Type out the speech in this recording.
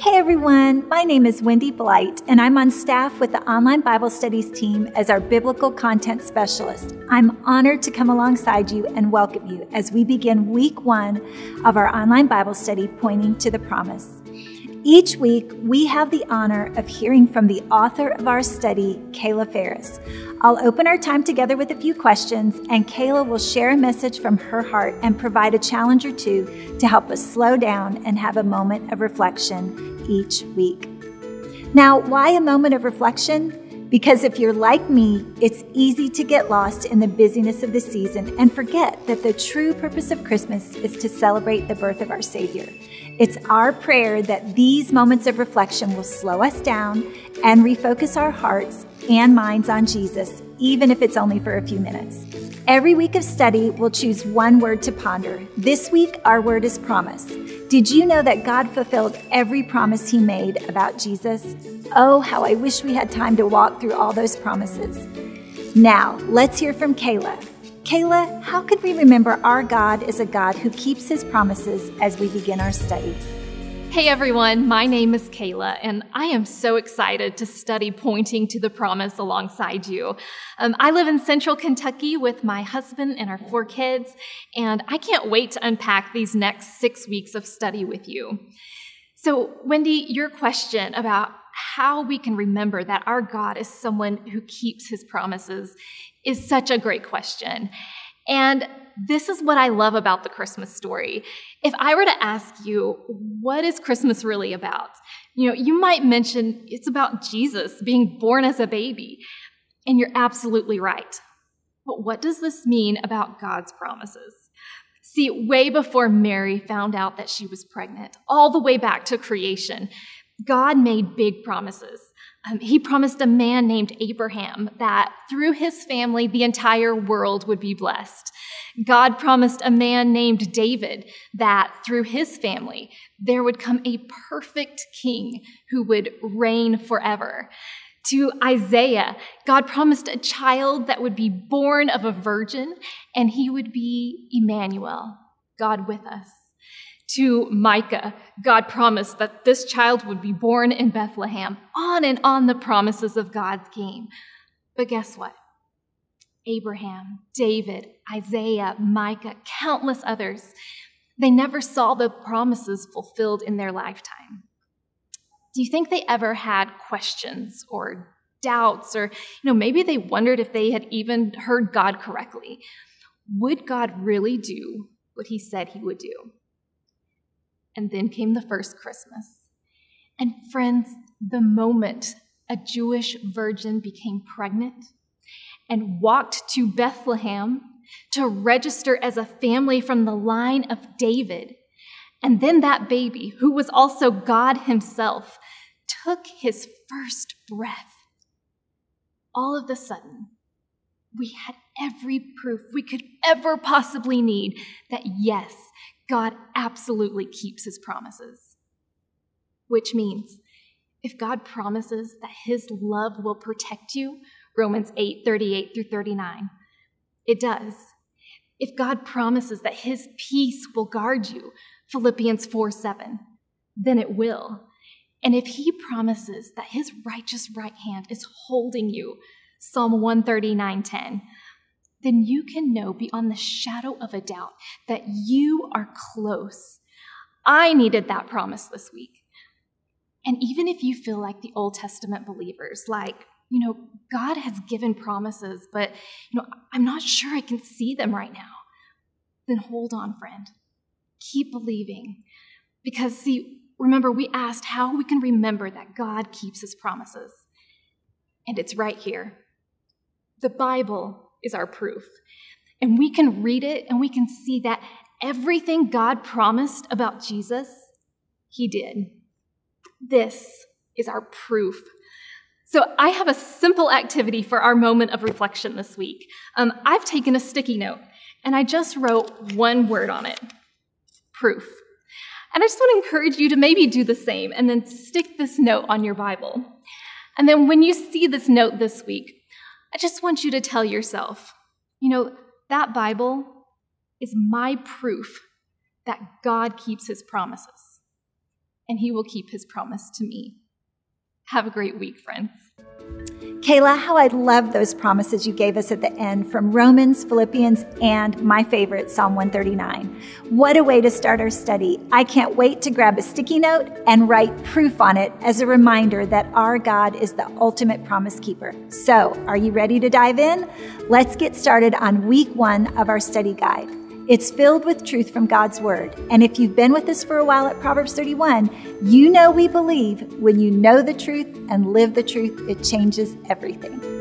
Hey everyone, my name is Wendy Blight, and I'm on staff with the Online Bible Studies team as our Biblical Content Specialist. I'm honored to come alongside you and welcome you as we begin week one of our online Bible study, Pointing to the Promise. Each week, we have the honor of hearing from the author of our study, Kayla Ferris. I'll open our time together with a few questions, and Kayla will share a message from her heart and provide a challenge or two to help us slow down and have a moment of reflection each week. Now, why a moment of reflection? Because if you're like me, it's easy to get lost in the busyness of the season and forget that the true purpose of Christmas is to celebrate the birth of our Savior. It's our prayer that these moments of reflection will slow us down and refocus our hearts and minds on Jesus, even if it's only for a few minutes. Every week of study, we'll choose one word to ponder. This week, our word is promise. Did you know that God fulfilled every promise He made about Jesus? Oh, how I wish we had time to walk through all those promises. Now, let's hear from Kayla. Kayla, how could we remember our God is a God who keeps his promises as we begin our study? Hey everyone, my name is Kayla, and I am so excited to study pointing to the promise alongside you. Um, I live in central Kentucky with my husband and our four kids, and I can't wait to unpack these next six weeks of study with you. So, Wendy, your question about how we can remember that our God is someone who keeps his promises is such a great question. And this is what I love about the Christmas story. If I were to ask you, what is Christmas really about? You know, you might mention it's about Jesus being born as a baby. And you're absolutely right. But what does this mean about God's promises? See, way before Mary found out that she was pregnant, all the way back to creation, God made big promises. Um, he promised a man named Abraham that through his family, the entire world would be blessed. God promised a man named David that through his family, there would come a perfect king who would reign forever. To Isaiah, God promised a child that would be born of a virgin, and he would be Emmanuel, God with us to Micah, God promised that this child would be born in Bethlehem. On and on the promises of God came. But guess what? Abraham, David, Isaiah, Micah, countless others, they never saw the promises fulfilled in their lifetime. Do you think they ever had questions or doubts or you know maybe they wondered if they had even heard God correctly? Would God really do what he said he would do? And then came the first Christmas. And friends, the moment a Jewish virgin became pregnant and walked to Bethlehem to register as a family from the line of David, and then that baby, who was also God Himself, took his first breath. All of a sudden, we had every proof we could ever possibly need that yes, God absolutely keeps his promises. Which means if God promises that his love will protect you, Romans 8 38 through 39, it does. If God promises that his peace will guard you, Philippians 4 7, then it will. And if he promises that his righteous right hand is holding you, Psalm 139 10, then you can know beyond the shadow of a doubt that you are close. I needed that promise this week. And even if you feel like the Old Testament believers, like, you know, God has given promises, but, you know, I'm not sure I can see them right now, then hold on, friend. Keep believing. Because, see, remember, we asked how we can remember that God keeps his promises. And it's right here. The Bible is our proof. And we can read it and we can see that everything God promised about Jesus, he did. This is our proof. So, I have a simple activity for our moment of reflection this week. Um, I've taken a sticky note and I just wrote one word on it proof. And I just want to encourage you to maybe do the same and then stick this note on your Bible. And then when you see this note this week, I just want you to tell yourself, you know, that Bible is my proof that God keeps his promises. and he will keep his promise to me. Have a great week, friends. Kayla, how I love those promises you gave us at the end from Romans, Philippians, and my favorite, Psalm 139. What a way to start our study. I can't wait to grab a sticky note and write proof on it as a reminder that our God is the ultimate promise keeper. So, are you ready to dive in? Let's get started on week one of our study guide. It's filled with truth from God's Word. And if you've been with us for a while at Proverbs 31, you know we believe when you know the truth and live the truth, it changes everything.